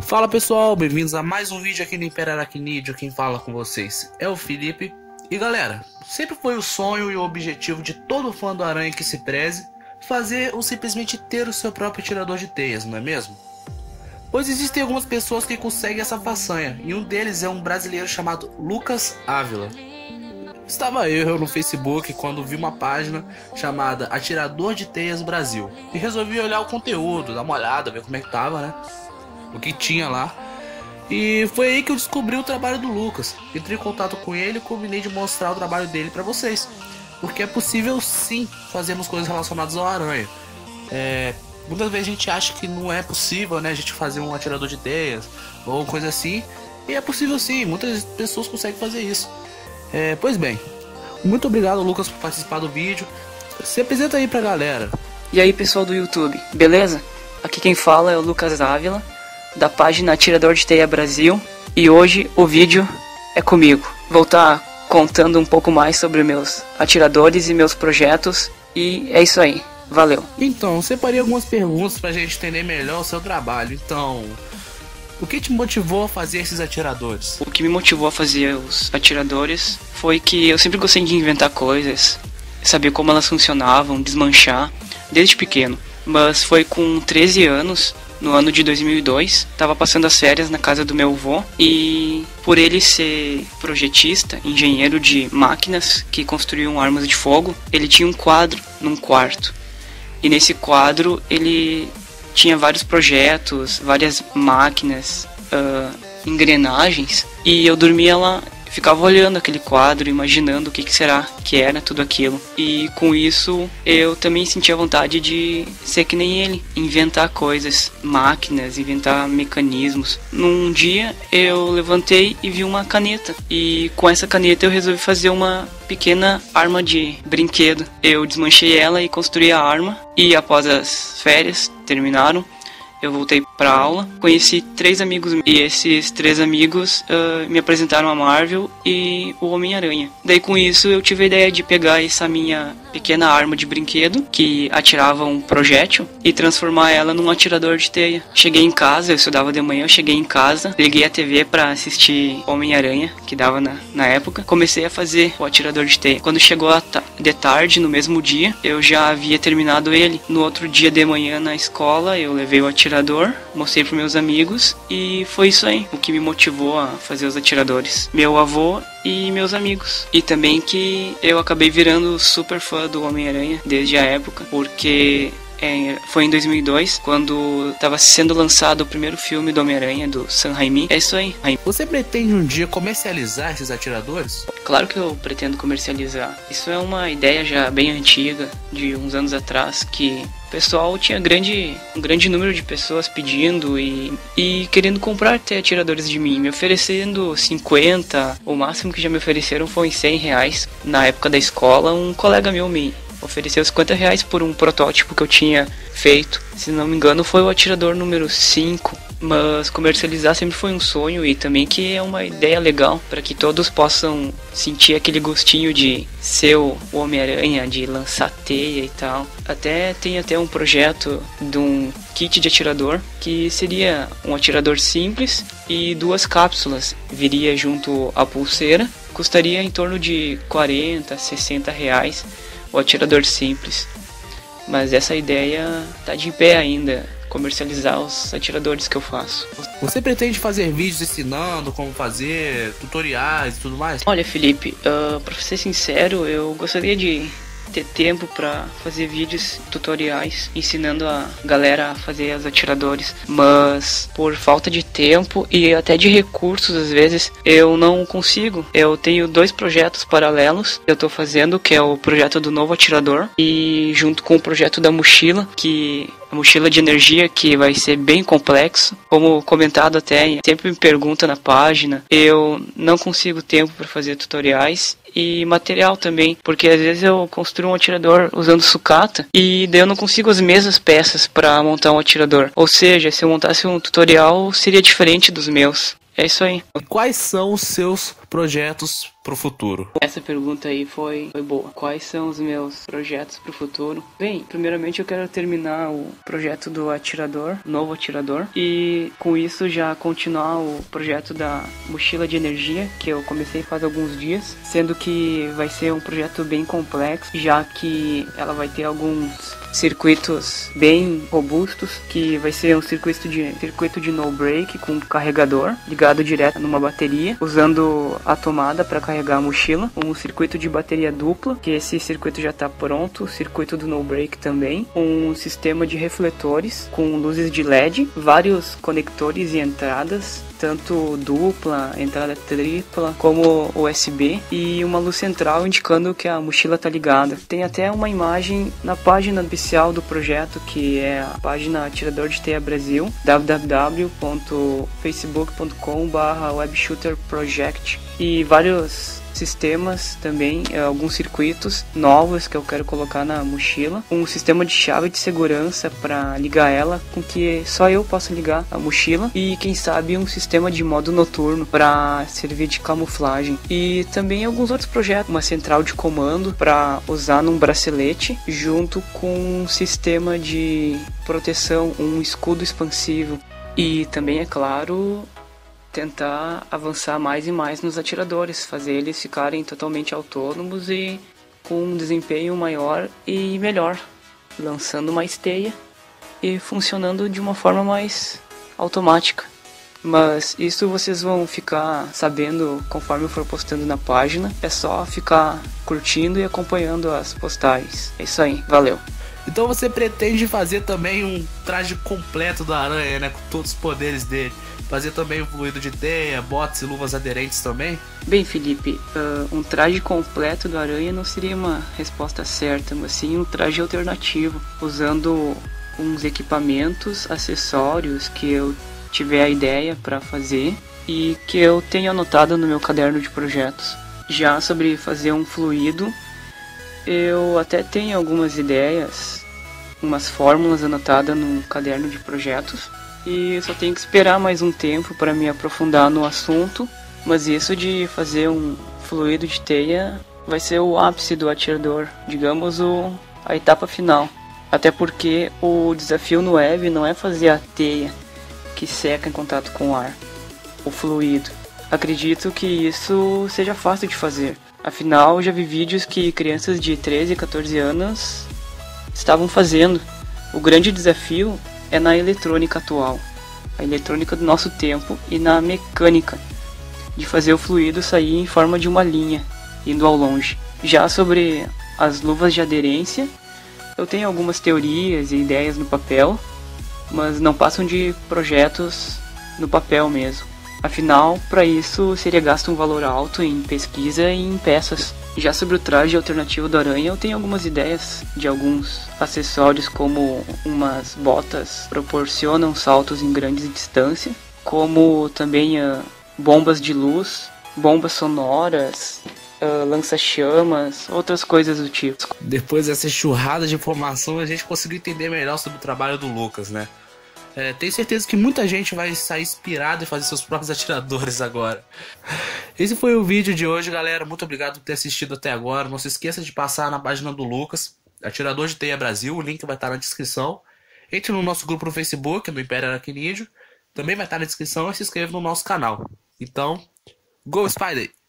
Fala pessoal, bem-vindos a mais um vídeo aqui no Império Aracnídeo. Quem fala com vocês é o Felipe. E galera, sempre foi o sonho e o objetivo de todo fã do Aranha que se preze fazer ou simplesmente ter o seu próprio tirador de teias, não é mesmo? Pois existem algumas pessoas que conseguem essa façanha, e um deles é um brasileiro chamado Lucas Ávila. Estava eu no Facebook quando vi uma página chamada Atirador de Teias Brasil e resolvi olhar o conteúdo, dar uma olhada, ver como é que tava, né? O que tinha lá. E foi aí que eu descobri o trabalho do Lucas. Entrei em contato com ele e combinei de mostrar o trabalho dele para vocês. Porque é possível sim fazermos coisas relacionadas ao aranha. É, muitas vezes a gente acha que não é possível, né? A gente fazer um atirador de teias ou coisa assim. E é possível sim, muitas pessoas conseguem fazer isso. É, pois bem, muito obrigado Lucas por participar do vídeo. Se apresenta aí pra galera. E aí pessoal do YouTube, beleza? Aqui quem fala é o Lucas Ávila, da página Atirador de Teia Brasil. E hoje o vídeo é comigo. Vou estar tá contando um pouco mais sobre meus atiradores e meus projetos. E é isso aí. Valeu. Então, separei algumas perguntas pra gente entender melhor o seu trabalho. Então, o que te motivou a fazer esses atiradores? O que me motivou a fazer os atiradores foi que eu sempre gostei de inventar coisas, saber como elas funcionavam, desmanchar, desde pequeno. Mas foi com 13 anos, no ano de 2002, estava passando as férias na casa do meu avô e por ele ser projetista, engenheiro de máquinas que construíam armas de fogo, ele tinha um quadro num quarto. E nesse quadro ele tinha vários projetos, várias máquinas, uh, engrenagens, e eu dormia lá, ficava olhando aquele quadro, imaginando o que, que será que era tudo aquilo. E com isso eu também sentia vontade de ser que nem ele, inventar coisas, máquinas, inventar mecanismos. Num dia eu levantei e vi uma caneta, e com essa caneta eu resolvi fazer uma pequena arma de brinquedo. Eu desmanchei ela e construí a arma, e após as férias terminaram, eu voltei para aula, conheci três amigos e esses três amigos uh, me apresentaram a Marvel e o Homem-Aranha. Daí com isso eu tive a ideia de pegar essa minha pequena arma de brinquedo que atirava um projétil e transformar ela num atirador de teia. Cheguei em casa, eu estudava de manhã, eu cheguei em casa, liguei a TV para assistir Homem-Aranha, que dava na, na época, comecei a fazer o atirador de teia. Quando chegou a de tarde, no mesmo dia, eu já havia terminado ele. No outro dia de manhã na escola, eu levei o atirador, mostrei para meus amigos e foi isso aí o que me motivou a fazer os atiradores. Meu avô e meus amigos. E também que eu acabei virando super fã do Homem-Aranha desde a época, porque é, foi em 2002, quando estava sendo lançado o primeiro filme do Homem-Aranha, do Sam Raimi. É isso aí. Você pretende um dia comercializar esses atiradores? Claro que eu pretendo comercializar. Isso é uma ideia já bem antiga, de uns anos atrás, que pessoal tinha grande, um grande número de pessoas pedindo e, e querendo comprar até atiradores de mim, me oferecendo 50, o máximo que já me ofereceram foi 100 reais. Na época da escola, um colega meu me ofereceu 50 reais por um protótipo que eu tinha feito. Se não me engano, foi o atirador número 5. Mas comercializar sempre foi um sonho e também que é uma ideia legal para que todos possam sentir aquele gostinho de ser o Homem-Aranha, de lançar teia e tal. Até tem até um projeto de um kit de atirador que seria um atirador simples e duas cápsulas. Viria junto à pulseira, custaria em torno de 40, 60 reais o atirador simples. Mas essa ideia tá de pé ainda, comercializar os atiradores que eu faço. Você pretende fazer vídeos ensinando como fazer, tutoriais e tudo mais? Olha, Felipe, uh, pra ser sincero, eu gostaria de ter tempo para fazer vídeos tutoriais ensinando a galera a fazer os atiradores, mas por falta de tempo e até de recursos às vezes eu não consigo. Eu tenho dois projetos paralelos que eu tô fazendo, que é o projeto do novo atirador e junto com o projeto da mochila, que a mochila de energia que vai ser bem complexo. Como comentado até, sempre me pergunta na página, eu não consigo tempo para fazer tutoriais e material também, porque às vezes eu construo um atirador usando sucata e daí eu não consigo as mesmas peças para montar um atirador. Ou seja, se eu montasse um tutorial seria diferente dos meus. É isso aí. Quais são os seus projetos pro futuro? Essa pergunta aí foi, foi boa. Quais são os meus projetos pro futuro? Bem, primeiramente eu quero terminar o projeto do atirador, novo atirador, e com isso já continuar o projeto da mochila de energia, que eu comecei faz alguns dias, sendo que vai ser um projeto bem complexo, já que ela vai ter alguns circuitos bem robustos, que vai ser um circuito de circuito de no break com carregador ligado direto numa bateria, usando a tomada para carregar a mochila, um circuito de bateria dupla, que esse circuito já está pronto, circuito do no break também, um sistema de refletores com luzes de LED, vários conectores e entradas tanto dupla, entrada tripla, como USB e uma luz central indicando que a mochila está ligada. Tem até uma imagem na página oficial do projeto, que é a página Atirador de Teia Brasil, www.facebook.com/webshooterproject e vários sistemas também, é, alguns circuitos novos que eu quero colocar na mochila, um sistema de chave de segurança para ligar ela com que só eu posso ligar a mochila. E quem sabe um sistema de modo noturno para servir de camuflagem. E também alguns outros projetos, uma central de comando para usar num bracelete junto com um sistema de proteção, um escudo expansivo. E também é claro tentar avançar mais e mais nos atiradores, fazer eles ficarem totalmente autônomos e com um desempenho maior e melhor, lançando mais teia e funcionando de uma forma mais automática. Mas isso vocês vão ficar sabendo conforme eu for postando na página. É só ficar curtindo e acompanhando as postagens. É isso aí, valeu. Então você pretende fazer também um traje completo do Aranha, né? Com todos os poderes dele. Fazer também o fluido de teia, botas e luvas aderentes também? Bem, Felipe, uh, um traje completo do Aranha não seria uma resposta certa, mas sim um traje alternativo, usando uns equipamentos, acessórios que eu tiver a ideia para fazer e que eu tenho anotado no meu caderno de projetos. Já sobre fazer um fluido, eu até tenho algumas ideias, umas fórmulas anotadas no caderno de projetos e só tenho que esperar mais um tempo para me aprofundar no assunto. Mas isso de fazer um fluido de teia vai ser o ápice do atirador, digamos o, a etapa final. Até porque o desafio no web não é fazer a teia que seca em contato com o ar, o fluido. Acredito que isso seja fácil de fazer. Afinal, já vi vídeos que crianças de 13 e 14 anos estavam fazendo. O grande desafio é na eletrônica atual, a eletrônica do nosso tempo e na mecânica de fazer o fluido sair em forma de uma linha, indo ao longe. Já sobre as luvas de aderência, eu tenho algumas teorias e ideias no papel, mas não passam de projetos no papel mesmo. Afinal, para isso seria gasto um valor alto em pesquisa e em peças. Já sobre o traje alternativo do Aranha, eu tenho algumas ideias de alguns acessórios, como umas botas proporcionam saltos em grandes distâncias, como também uh, bombas de luz, bombas sonoras, uh, lança-chamas, outras coisas do tipo. Depois dessa churrada de informação, a gente conseguiu entender melhor sobre o trabalho do Lucas, né? É, tenho certeza que muita gente vai sair inspirado e fazer seus próprios atiradores agora. Esse foi o vídeo de hoje, galera. Muito obrigado por ter assistido até agora. Não se esqueça de passar na página do Lucas, Atirador de Teia Brasil. O link vai estar na descrição. Entre no nosso grupo no Facebook, do Império Aracnídeo. Também vai estar na descrição e se inscreva no nosso canal. Então, Go Spider!